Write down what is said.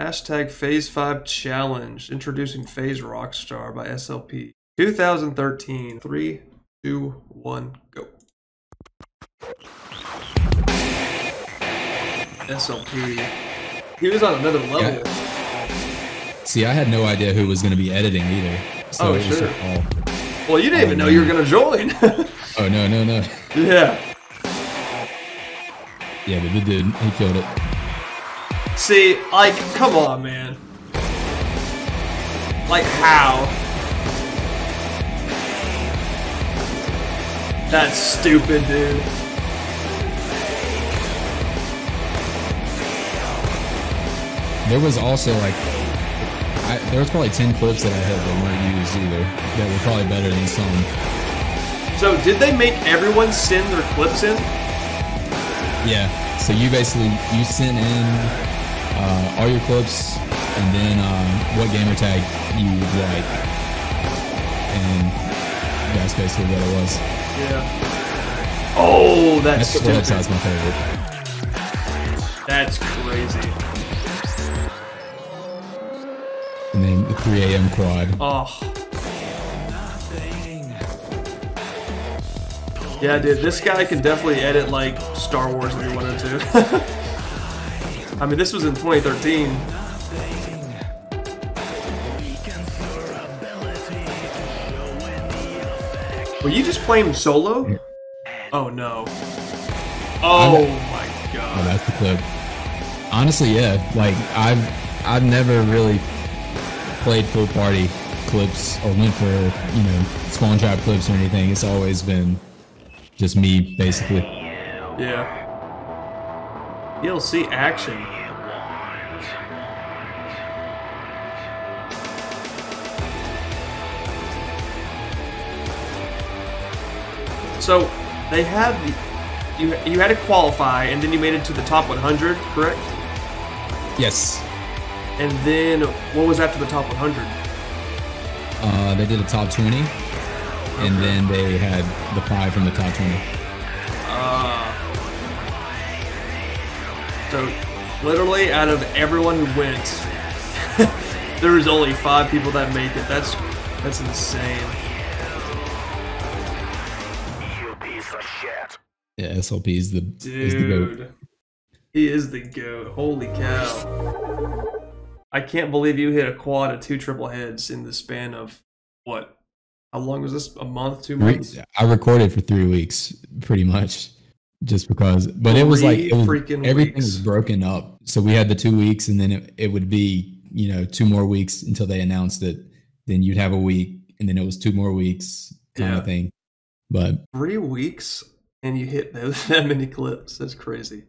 Hashtag FaZe 5 Challenge. Introducing FaZe Rockst4r by SLP. 2013. 3, 2, 1, go. SLP. He was on another level. See, I had no idea who was going to be editing either. So Oh, it was sure. all- Well, you didn't even know you were going to join. oh no, no, no. yeah. Yeah, but the dude, he killed it. See, like, come on, man. Like, how? That's stupid, dude. There was also like, I, there was probably ten clips that I had that weren't used either. That were probably better than some. So, did they make everyone send their clips in? Yeah. So you basically you sent in uh, all your clips and then um, what gamer tag you would like, and that's basically what it was. Yeah. Oh, that's, That's what stupid. that's my favorite. That's crazy. And then the 3 a.m. quad. Oh. Yeah, dude, this guy can definitely edit like Star Wars if he wanted to. I mean, this was in 2013. Were you just playing solo? Oh no. Oh my Oh, god. that's the clip. Honestly, yeah. Like I've I've never really played full party clips or went for you know spawn trap clips or anything. It's always been just me basically. Yeah. DLC action. So they had the you you had to qualify and then you made it to the top 100, correct? Yes. And then what was after the top 100? Uh, they did a top 20, and then they had the five from the top 20. So literally out of everyone who went, there was only five people that made it. That's that's insane. Yeah, SLP is the is the goat. Dude. He is the GOAT. Holy cow. I can't believe you hit a quad of two triple heads in the span of what? How long was this? A month, two months? I recorded for three weeks, pretty much, just because. But it was like it was, freaking everything weeks. was broken up. So we had the two weeks, and then it, it would be you know two more weeks until they announced it. Then you'd have a week, and then it was two more weeks kind Yeah. of thing. But Three weeks and you hit those that many clips. That's crazy.